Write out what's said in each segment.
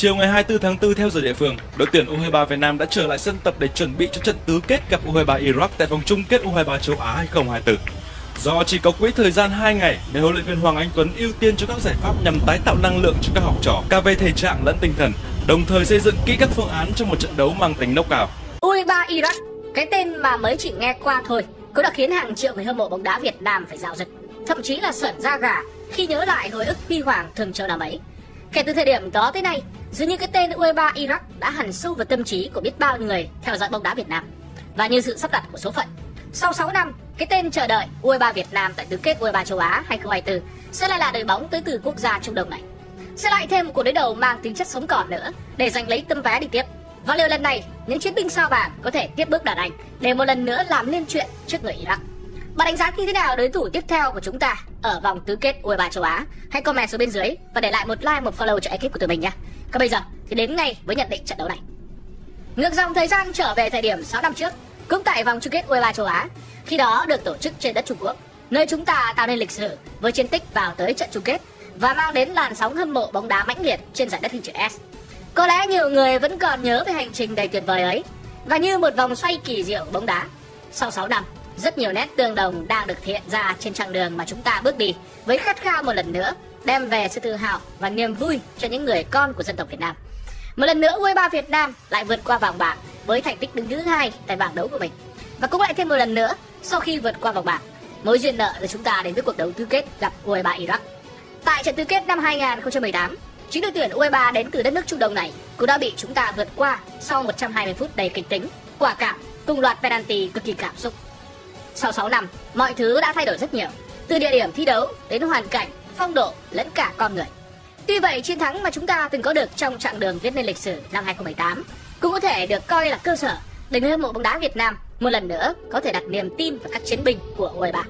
Chiều ngày 24 tháng 4 theo giờ địa phương, đội tuyển U23 Việt Nam đã trở lại sân tập để chuẩn bị cho trận tứ kết gặp U23 Iraq tại vòng chung kết U23 châu Á 2024. Do chỉ có quỹ thời gian 2 ngày nên huấn luyện viên Hoàng Anh Tuấn ưu tiên cho các giải pháp nhằm tái tạo năng lượng cho các học trò cả về thể trạng lẫn tinh thần, đồng thời xây dựng kỹ các phương án cho một trận đấu mang tính knockout. U23 Iraq, cái tên mà mới chỉ nghe qua thôi, cũng đã khiến hàng triệu người hâm mộ bóng đá Việt Nam phải dạo rực, thậm chí là sởn da gà khi nhớ lại hồi ức huy hoàng thường chờ năm ấy. Kể từ thời điểm đó tới nay, dường như cái tên U23 Iraq đã hằn sâu vào tâm trí của biết bao người theo dõi bóng đá Việt Nam. Và như sự sắp đặt của số phận, sau 6 năm, cái tên chờ đợi U23 Việt Nam tại tứ kết U23 châu Á 2024 sẽ lại là đội bóng tới từ quốc gia Trung Đông này. Sẽ lại thêm một cuộc đối đầu mang tính chất sống còn nữa để giành lấy tấm vé đi tiếp. Và liệu lần này, những chiến binh sao vàng có thể tiếp bước đàn anh để một lần nữa làm nên chuyện trước người Iraq. Bạn đánh giá như thế nào đối thủ tiếp theo của chúng ta ở vòng tứ kết U23 châu Á? Hãy comment xuống bên dưới và để lại một like, một follow cho ekip của tụi mình nhé. Còn bây giờ thì đến ngay với nhận định trận đấu này. Ngược dòng thời gian trở về thời điểm 6 năm trước, cũng tại vòng chung kết U23 châu Á, khi đó được tổ chức trên đất Trung Quốc, nơi chúng ta tạo nên lịch sử với chiến tích vào tới trận chung kết và mang đến làn sóng hâm mộ bóng đá mãnh liệt trên giải đất hình chữ S. Có lẽ nhiều người vẫn còn nhớ về hành trình đầy tuyệt vời ấy và như một vòng xoay kỳ diệu bóng đá. Sau 6 năm, rất nhiều nét tương đồng đang được hiện ra trên chặng đường mà chúng ta bước đi với khát khao một lần nữa đem về sự tự hào và niềm vui cho những người con của dân tộc Việt Nam. Một lần nữa U23 Việt Nam lại vượt qua vòng bảng với thành tích đứng thứ hai tại bảng đấu của mình. Và cũng lại thêm một lần nữa sau khi vượt qua vòng bảng, mối duyên nợ của chúng ta đến với cuộc đấu tứ kết gặp U23 Iraq. Tại trận tứ kết năm 2018, chính đội tuyển U23 đến từ đất nước Trung Đông này cũng đã bị chúng ta vượt qua sau 120 phút đầy kịch tính, quả cảm cùng loạt penalty cực kỳ cảm xúc. Sau 6 năm, mọi thứ đã thay đổi rất nhiều, từ địa điểm thi đấu đến hoàn cảnh, phong độ lẫn cả con người. Tuy vậy, chiến thắng mà chúng ta từng có được trong chặng đường viết nên lịch sử năm 2018 cũng có thể được coi là cơ sở để người hâm mộ bóng đá Việt Nam một lần nữa có thể đặt niềm tin vào các chiến binh của U23.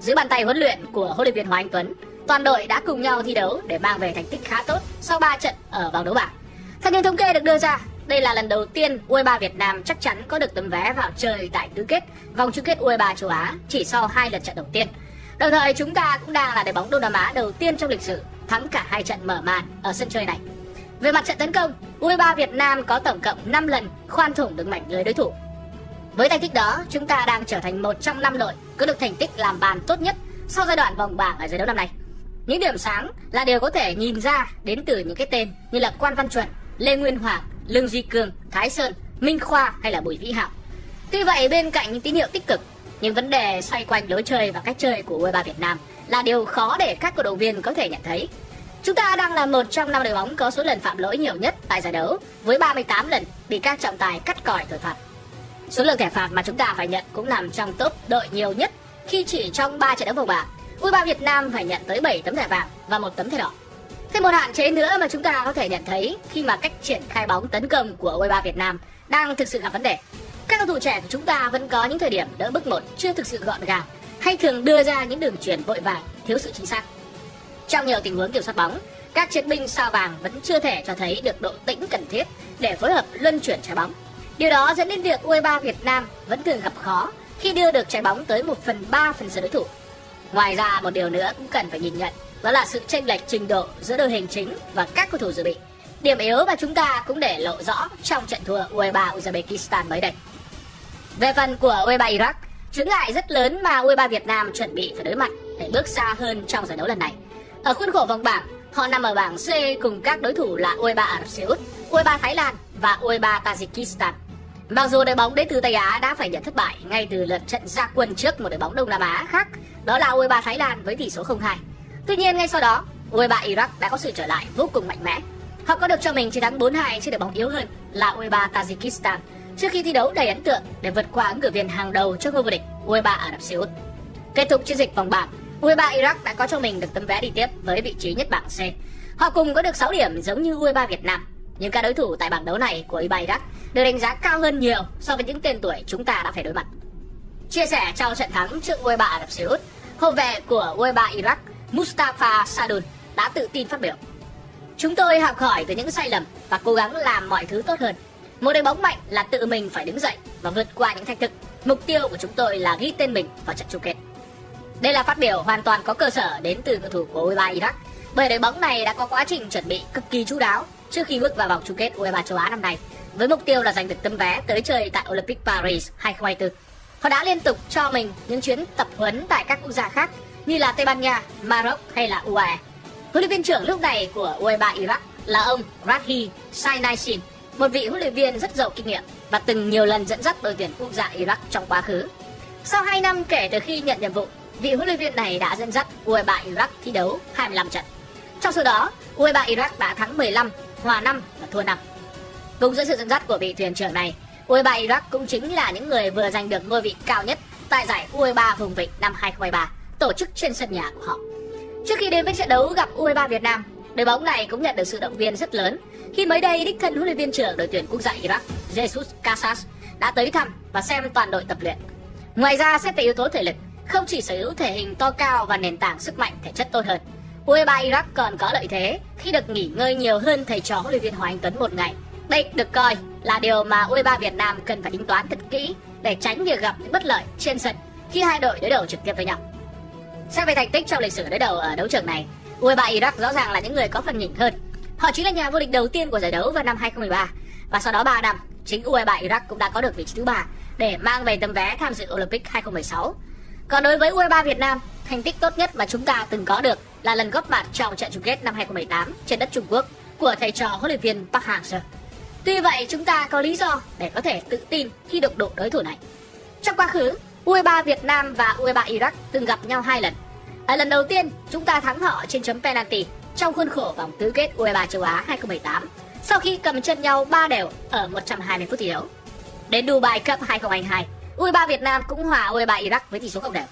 Dưới bàn tay huấn luyện của huấn luyện viên Hoàng Anh Tuấn, toàn đội đã cùng nhau thi đấu để mang về thành tích khá tốt sau 3 trận ở vòng đấu bảng. Theo những thống kê được đưa ra, đây là lần đầu tiên U23 Việt Nam chắc chắn có được tấm vé vào chơi tại tứ kết vòng chung kết U23 châu Á chỉ sau hai lần trận đầu tiên. Đồng thời chúng ta cũng đang là đội bóng Đông Nam Á đầu tiên trong lịch sử thắng cả hai trận mở màn ở sân chơi này. Về mặt trận tấn công, U23 Việt Nam có tổng cộng 5 lần khoan thủng được mảnh lưới đối thủ. Với thành tích đó, chúng ta đang trở thành một trong năm đội có được thành tích làm bàn tốt nhất sau giai đoạn vòng bảng ở giải đấu năm nay. Những điểm sáng là điều có thể nhìn ra đến từ những cái tên như là Quan Văn Chuẩn, Lê Nguyên Hoàng, Lương Duy Cương, Thái Sơn, Minh Khoa hay là Bùi Vĩ Hạo. Tuy vậy bên cạnh những tín hiệu tích cực, những vấn đề xoay quanh lối chơi và cách chơi của U23 Việt Nam là điều khó để các cổ động viên có thể nhận thấy. Chúng ta đang là một trong năm đội bóng có số lần phạm lỗi nhiều nhất tại giải đấu với 38 lần bị các trọng tài cắt còi thổi phạt. Số lượng thẻ phạt mà chúng ta phải nhận cũng nằm trong top đội nhiều nhất khi chỉ trong 3 trận đấu vòng bảng, U23 Việt Nam phải nhận tới 7 tấm thẻ vàng và một tấm thẻ đỏ. Thêm một hạn chế nữa mà chúng ta có thể nhận thấy khi mà cách triển khai bóng tấn công của U23 Việt Nam đang thực sự là vấn đề. Các cầu thủ trẻ của chúng ta vẫn có những thời điểm đỡ bước một chưa thực sự gọn gàng hay thường đưa ra những đường chuyển vội vàng, thiếu sự chính xác. Trong nhiều tình huống kiểm soát bóng, các chiến binh sao vàng vẫn chưa thể cho thấy được độ tĩnh cần thiết để phối hợp luân chuyển trái bóng. Điều đó dẫn đến việc U23 Việt Nam vẫn thường gặp khó khi đưa được trái bóng tới 1 phần 3 phần sân đối thủ. Ngoài ra một điều nữa cũng cần phải nhìn nhận đó là sự chênh lệch trình độ giữa đội hình chính và các cầu thủ dự bị. Điểm yếu mà chúng ta cũng để lộ rõ trong trận thua U23 Uzbekistan mới đây. Về phần của U23 Iraq, chướng ngại rất lớn mà U23 Việt Nam chuẩn bị phải đối mặt để bước xa hơn trong giải đấu lần này. Ở khuôn khổ vòng bảng, họ nằm ở bảng C cùng các đối thủ là U23 Ả Rập Xê Út, U23 Thái Lan và U23 Tajikistan. Mặc dù đội bóng đến từ Tây Á đã phải nhận thất bại ngay từ lượt trận ra quân trước một đội bóng Đông Nam Á khác, đó là U23 Thái Lan với tỷ số 0-2. Tuy nhiên ngay sau đó, U23 Iraq đã có sự trở lại vô cùng mạnh mẽ. Họ có được cho mình chiến thắng 4-2 trên đội bóng yếu hơn là U23 Tajikistan trước khi thi đấu đầy ấn tượng để vượt qua ứng cử viên hàng đầu cho ngôi vô địch U23 Ả Rập Xê Út. Kết thúc chiến dịch vòng bảng, U23 Iraq đã có cho mình được tấm vé đi tiếp với vị trí nhất bảng C. Họ cùng có được 6 điểm giống như U23 Việt Nam, nhưng các đối thủ tại bảng đấu này của U23 Iraq được đánh giá cao hơn nhiều so với những tên tuổi chúng ta đã phải đối mặt. Chia sẻ sau trận thắng trước U23 Ả Rập Xê Út, hậu vệ của U23 Iraq Mustafa Sadun đã tự tin phát biểu. Chúng tôi học hỏi từ những sai lầm và cố gắng làm mọi thứ tốt hơn. Một đội bóng mạnh là tự mình phải đứng dậy và vượt qua những thách thức. Mục tiêu của chúng tôi là ghi tên mình vào trận chung kết. Đây là phát biểu hoàn toàn có cơ sở đến từ cầu thủ của U23 Iraq, bởi đội bóng này đã có quá trình chuẩn bị cực kỳ chú đáo trước khi bước vào vòng chung kết U23 châu Á năm nay với mục tiêu là giành được tấm vé tới chơi tại Olympic Paris 2024. Họ đã liên tục cho mình những chuyến tập huấn tại các quốc gia khác như là Tây Ban Nha, Maroc hay là UAE. Huấn luyện viên trưởng lúc này của U23 Iraq là ông Rahi Sainaisin, một vị huấn luyện viên rất giàu kinh nghiệm và từng nhiều lần dẫn dắt đội tuyển quốc gia Iraq trong quá khứ. Sau 2 năm kể từ khi nhận nhiệm vụ, vị huấn luyện viên này đã dẫn dắt U23 Iraq thi đấu 25 trận. Trong số đó, U23 Iraq đã thắng 15, hòa 5 và thua 5. Cùng dưới sự dẫn dắt của vị thuyền trưởng này, U23 Iraq cũng chính là những người vừa giành được ngôi vị cao nhất tại giải U23 vùng vịnh năm 2023 tổ chức trên sân nhà của họ. Trước khi đến với trận đấu gặp U23 Việt Nam, đội bóng này cũng nhận được sự động viên rất lớn khi mới đây đích thân huấn luyện viên trưởng đội tuyển quốc gia Iraq Jesus Casas đã tới thăm và xem toàn đội tập luyện. Ngoài ra xét về yếu tố thể lực, không chỉ sở hữu thể hình to cao và nền tảng sức mạnh thể chất tốt hơn, U23 Iraq còn có lợi thế khi được nghỉ ngơi nhiều hơn thầy trò huấn luyện viên Hoàng Anh Tuấn một ngày. Đây được coi là điều mà U23 Việt Nam cần phải tính toán thật kỹ để tránh việc gặp những bất lợi trên sân khi hai đội đối đầu trực tiếp với nhau. Xét về thành tích trong lịch sử đối đầu ở đấu trường này, U23 Iraq rõ ràng là những người có phần nhỉnh hơn. Họ chính là nhà vô địch đầu tiên của giải đấu vào năm 2013 và sau đó 3 năm, chính U23 Iraq cũng đã có được vị trí thứ ba để mang về tấm vé tham dự Olympic 2016. Còn đối với U23 Việt Nam, thành tích tốt nhất mà chúng ta từng có được là lần góp mặt trong trận chung kết năm 2018 trên đất Trung Quốc của thầy trò huấn luyện viên Park Hang-seo. Tuy vậy, chúng ta có lý do để có thể tự tin khi được độ đối thủ này. Trong quá khứ, U23 Việt Nam và U23 Iraq từng gặp nhau hai lần. Ở lần đầu tiên, chúng ta thắng họ trên chấm penalty trong khuôn khổ vòng tứ kết U23 châu Á 2018 sau khi cầm chân nhau 3 đều ở 120 phút thi đấu. Đến Dubai Cup 2022, U23 Việt Nam cũng hòa U23 Iraq với tỷ số không đều.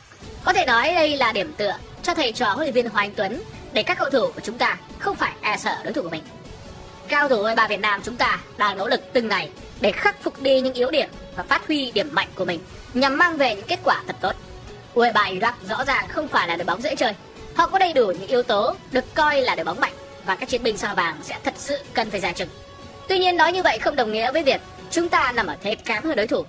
Có thể nói đây là điểm tựa cho thầy trò huấn luyện viên Hoàng Anh Tuấn để các cầu thủ của chúng ta không phải e sợ đối thủ của mình. Cao thủ U23 Việt Nam chúng ta đang nỗ lực từng ngày để khắc phục đi những yếu điểm và phát huy điểm mạnh của mình nhằm mang về những kết quả thật tốt. U23 Iraq rõ ràng không phải là đội bóng dễ chơi. Họ có đầy đủ những yếu tố được coi là đội bóng mạnh và các chiến binh sao vàng sẽ thật sự cần phải giải chừng. Tuy nhiên nói như vậy không đồng nghĩa với việc chúng ta nằm ở thế kém hơn đối thủ.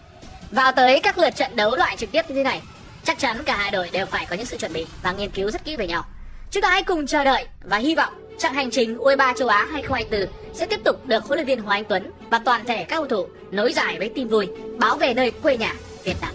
Vào tới các lượt trận đấu loại trực tiếp như thế này, chắc chắn cả hai đội đều phải có những sự chuẩn bị và nghiên cứu rất kỹ về nhau. Chúng ta hãy cùng chờ đợi và hy vọng chặng hành trình U23 châu Á 2024 sẽ tiếp tục được huấn luyện viên Hoàng Anh Tuấn và toàn thể các cầu thủ nối dài với tin vui báo về nơi quê nhà Việt Nam.